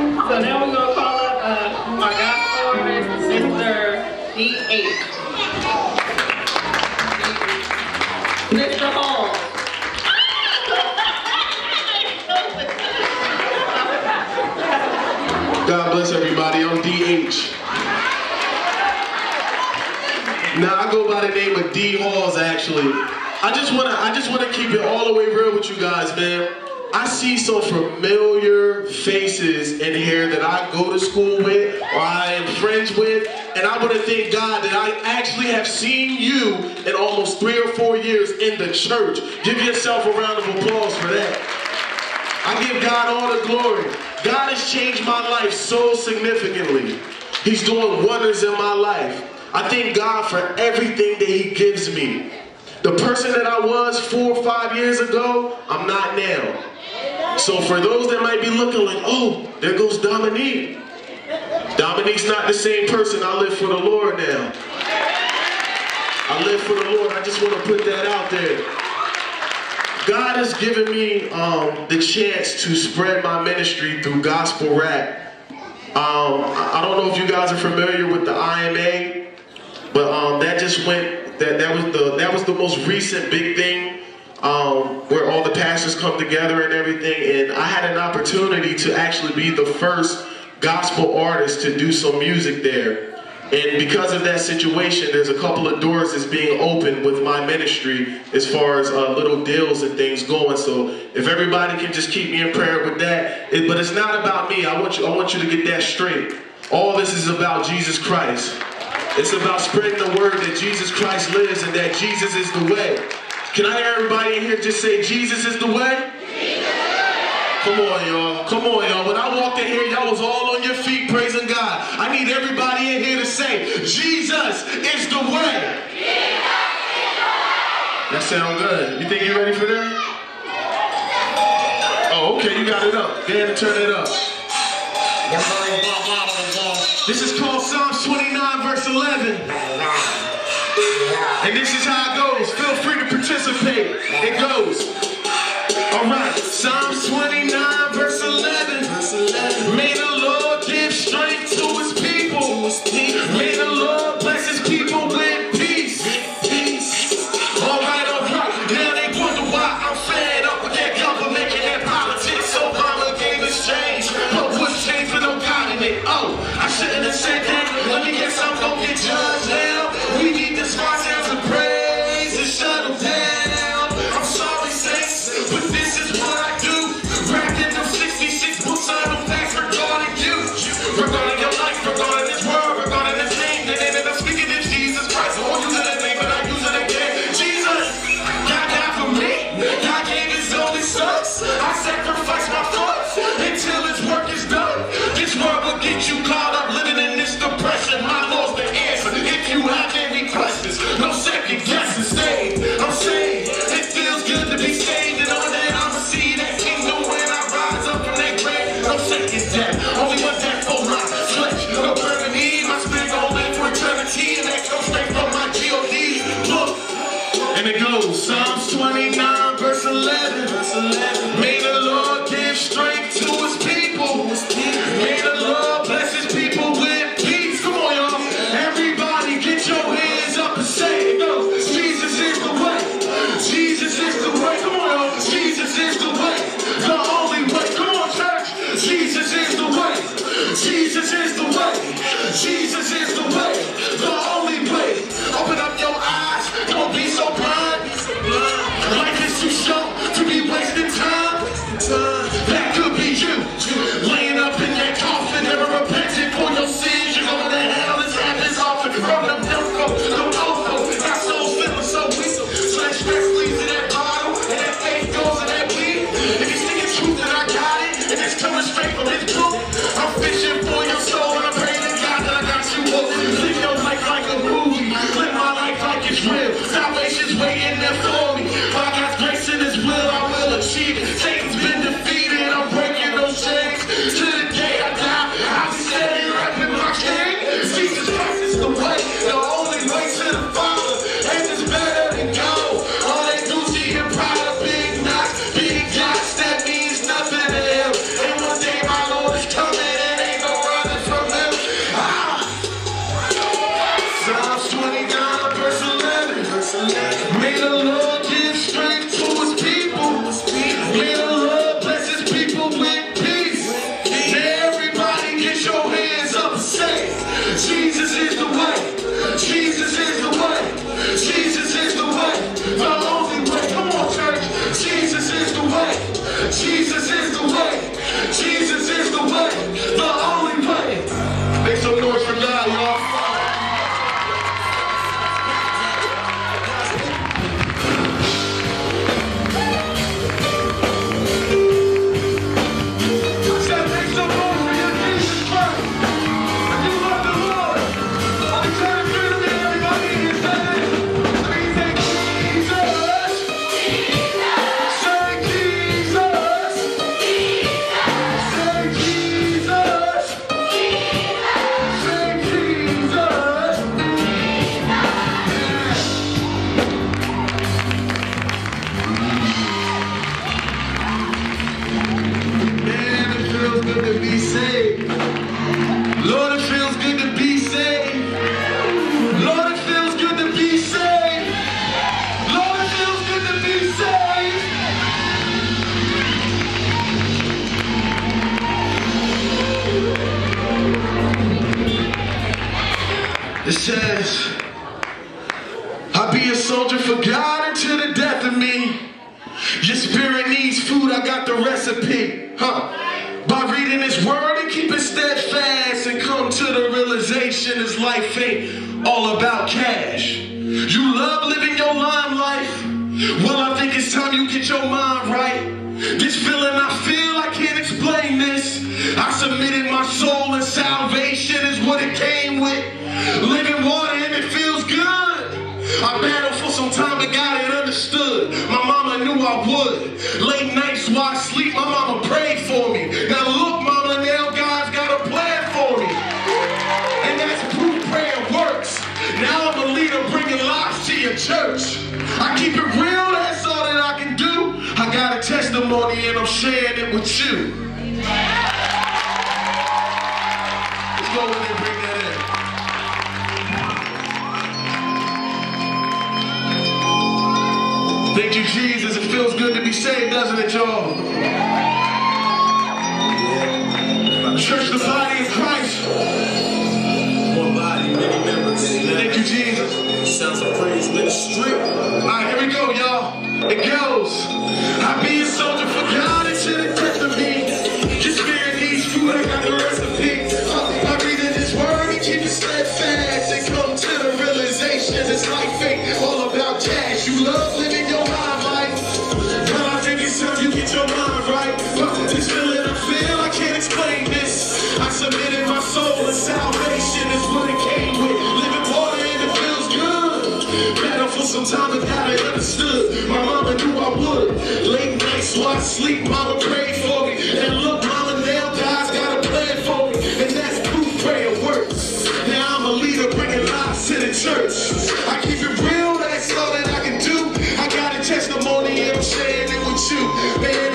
So now we're gonna call up uh, my gospel artist, Mr. D8. Mr. Hall. God bless everybody. I'm DH. Now I go by the name of D.HALLZ actually. I just wanna I just wanna keep it all the way real with you guys, man. I see some familiar faces in here that I go to school with or I am friends with, and I want to thank God that I actually have seen you in almost three or four years in the church. Give yourself a round of applause for that. I give God all the glory. God has changed my life so significantly. He's doing wonders in my life. I thank God for everything that He gives me. The person that I was four or five years ago, I'm not now. So for those that might be looking like, oh, there goes Dominique. Dominique's not the same person. I live for the Lord now. I live for the Lord. I just want to put that out there. God has given me um, the chance to spread my ministry through gospel rap. Um, I don't know if you guys are familiar with the IMA, but um, that just went. That that was the that was the most recent big thing um, where all the pastors come together and everything. And I had an opportunity to actually be the first gospel artist to do some music there. And because of that situation, there's a couple of doors that's being opened with my ministry as far as uh, little deals and things going. So if everybody can just keep me in prayer with that, it, but it's not about me. I want you. I want you to get that straight. All this is about Jesus Christ. It's about spreading the word that Jesus Christ lives and that Jesus is the way. Can I hear everybody in here just say Jesus is the way? Come on, y'all. Come on, y'all. When I walked in here, y'all was all on your feet praising God. I need everybody in here to say, Jesus is the way. That sound good. You think you ready for that? Oh, okay. You got it up. Go ahead and turn it up. This is called Psalms 29, verse 11. And this is how it goes. Participate. It goes. All right. Psalms 29, Jesus spirit needs food, I got the recipe. Huh? By reading his word and keeping steadfast and come to the realization his life ain't all about cash. You love living your lime life. Well, I think it's time you get your mind right. This feeling I feel, I can't explain this. I submitted my soul and salvation is what it came with. Living water and it feels good. I battled my mama prayed for me. Now look, mama, now God's got a plan for me. And that's proof prayer works. Now I'm a leader bringing lives to your church. I keep it real, that's all that I can do. I got a testimony and I'm sharing it with you. Let's go in and bring that in. Thank you, Jesus. It feels good to be saved, doesn't it, y'all? Church, the body of Christ. One body, many members. Thank you, Jesus. Sounds of praise ministry. All right, here we go, y'all. It goes. I be a soldier for God until the death of me. Your spirit needs food, I got the recipe. Battle for some time and got it understood. My mama knew I would. Late nights while I sleep, mama prayed for me. And look, mama, now God's got a plan for me. And that's proof prayer works. Now I'm a leader bringing lives to the church. I keep it real, that's all that I can do. I got a testimony and I'm sharing it with you. Man,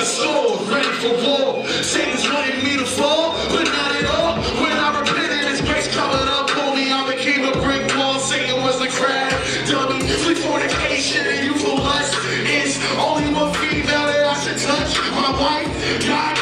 a sword, ready for war. Satan's wanting me to fall, but not at all. When I repented, His grace covered up for me. I became a brick wall. Satan was the crab, dummy. Flee fornication and youthful lust. It's only one female that I should touch. My wife, God